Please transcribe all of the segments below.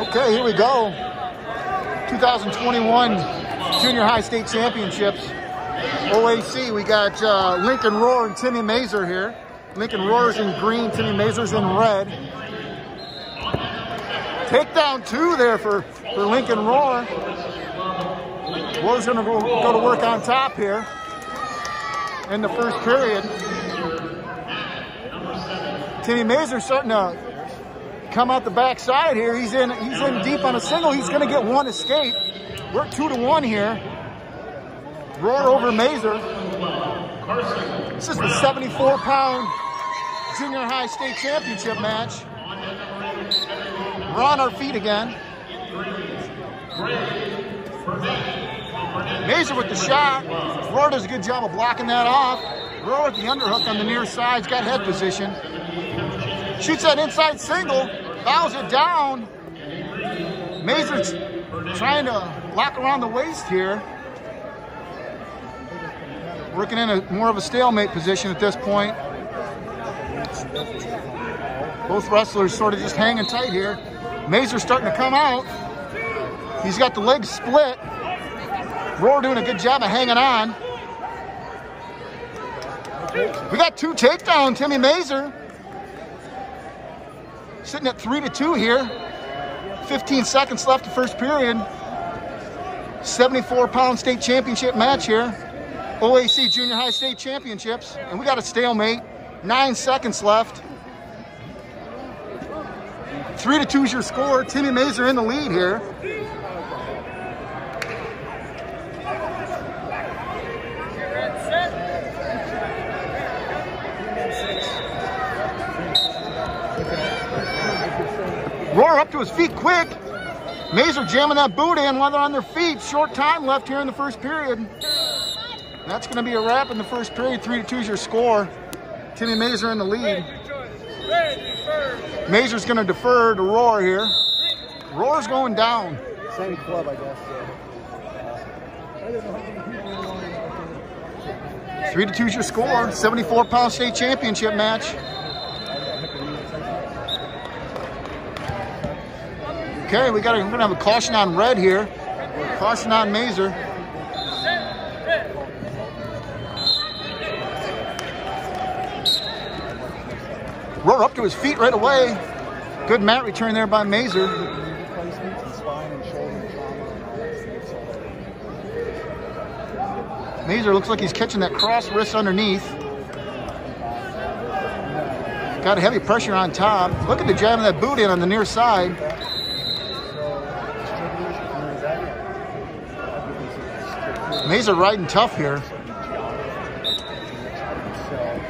Okay, here we go. 2021 Junior High State Championships. OAC, we got uh, Lincoln Rohr and Timmy Mazur here. Lincoln Rohr's in green, Timmy Mazur's in red. Takedown two there for, for Lincoln Rohr. Rohr's gonna go, go to work on top here in the first period. Timmy Mazur starting to come out the backside here. He's in he's in deep on a single. He's gonna get one escape. We're two to one here. Rohr over Mazur. This is the 74 pound junior high state championship match. We're on our feet again. Mazur with the shot. Rohr does a good job of blocking that off. Rohr with the underhook on the near side. He's got head position. Shoots that inside single, fouls it down. Mazur's trying to lock around the waist here. Working in a more of a stalemate position at this point. Both wrestlers sort of just hanging tight here. Mazur's starting to come out. He's got the legs split. Rohr doing a good job of hanging on. We got two takedowns, Timmy Mazur. Sitting at three to two here. 15 seconds left the first period. 74 pound state championship match here. OAC Junior High State Championships. And we got a stalemate. Nine seconds left. Three to two is your score. Timmy Mazur in the lead here. Rohr up to his feet quick. Mazur jamming that boot in while they're on their feet. Short time left here in the first period. That's going to be a wrap in the first period. Three to two is your score. Timmy Mazur in the lead. Mazur's going to defer to Rohr here. Rohr's going down. Same club, I guess. Three to two is your score. 74 pound state championship match. Okay, we got. We're gonna have a caution on red here. Caution on Mazur. Rohr up to his feet right away. Good mat return there by Mazur. Mazur looks like he's catching that cross wrist underneath. Got a heavy pressure on top. Look at the jam of that boot in on the near side. Mazur riding tough here.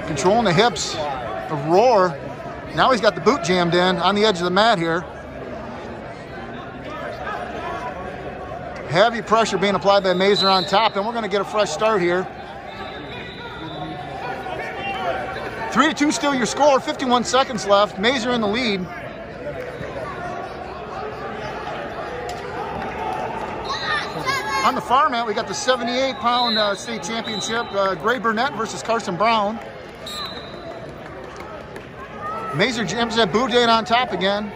Controlling the hips of Rohr. Now he's got the boot jammed in on the edge of the mat here. Heavy pressure being applied by Mazur on top, and we're going to get a fresh start here. Three to two, still your score. 51 seconds left. Mazur in the lead. On the far mat, we got the 78 pound uh, state championship. Uh, Gray Burnett versus Carson Brown. Mazur jams that boot in on top again.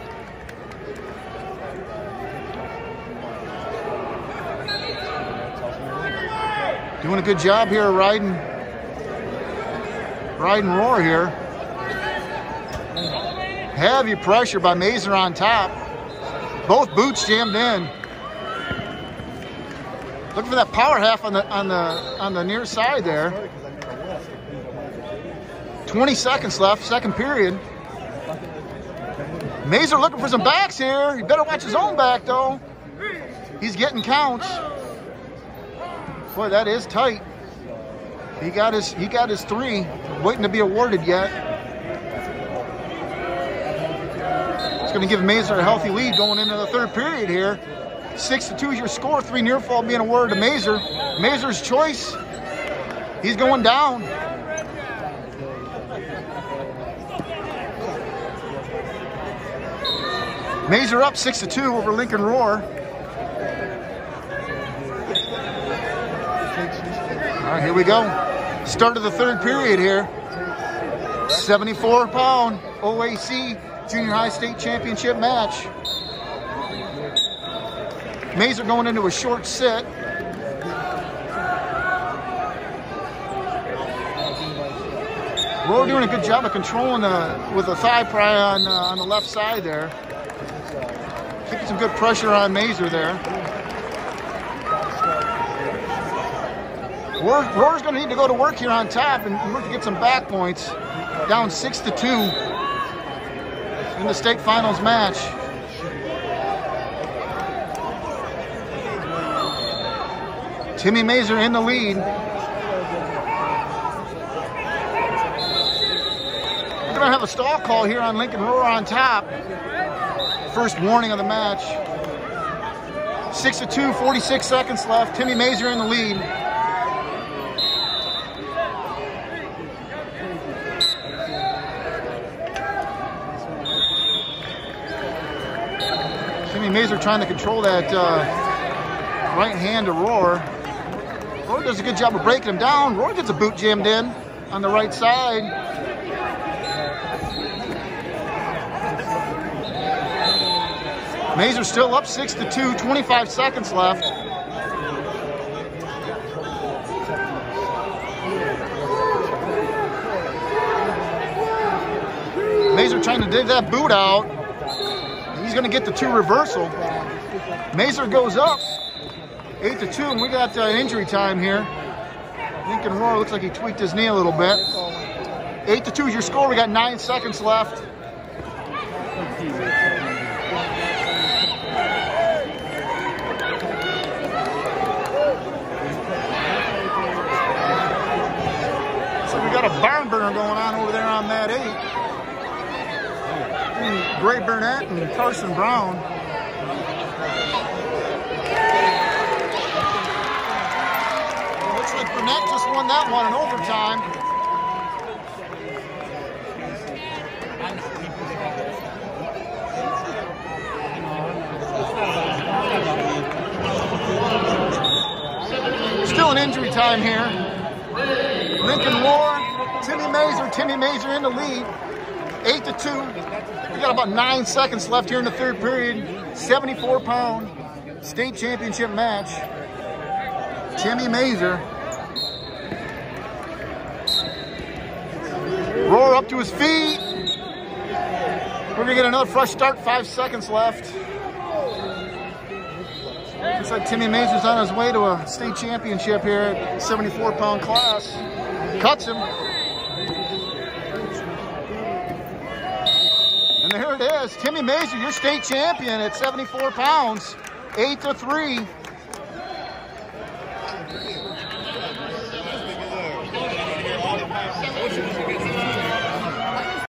Doing a good job here riding, riding Rohr here. Heavy pressure by Mazur on top. Both boots jammed in. Looking for that power half on the on the on the near side there. 20 seconds left, second period. Mazur looking for some backs here. He better watch his own back though. He's getting counts. Boy, that is tight. He got his he got his three, waiting to be awarded yet. It's going to give Mazur a healthy lead going into the third period here. Six to two is your score. Three near fall being awarded to Mazur. Mazur's choice. He's going down. Mazur up six to two over Lincoln Rohr. All right, here we go. Start of the third period here. 74 pound OAC Junior High State Championship match. Mazur going into a short sit. Rohr doing a good job of controlling the with the thigh pry on uh, on the left side there. Keeping some good pressure on Mazur there. Rohr, Rohr's going to need to go to work here on top and work to get some back points. Down six to two in the state finals match. Timmy Mazur in the lead. We're gonna have a stall call here on Lincoln Rohr on top. First warning of the match. Six to two, 46 seconds left. Timmy Mazur in the lead. Timmy Mazur trying to control that uh, right hand to Rohr. Does a good job of breaking him down. Roy gets a boot jammed in on the right side. Mazur still up 6 to 2, 25 seconds left. Mazur trying to dig that boot out. He's going to get the two reversal. Mazur goes up 8 to 2, and we got uh, injury time here. Lincoln Rohr looks like he tweaked his knee a little bit. 8 to 2 is your score. We got 9 seconds left. So we got a barn burner going on over there on that 8. Gray Burnett and Carson Brown. Looks like Burnett just won that one in overtime. Still an injury time here. Lincoln Rohr, Timmy Mazur, Timmy Mazur in the lead. Eight to two. We got about nine seconds left here in the third period. 74 pound state championship match. Timmy Mazur. Rohr up to his feet. We're gonna get another fresh start, five seconds left. Looks like Timmy Mazur's on his way to a state championship here at 74 pound class. Cuts him. And there it is. Timmy Mazur, your state champion at 74 pounds. Eight to three.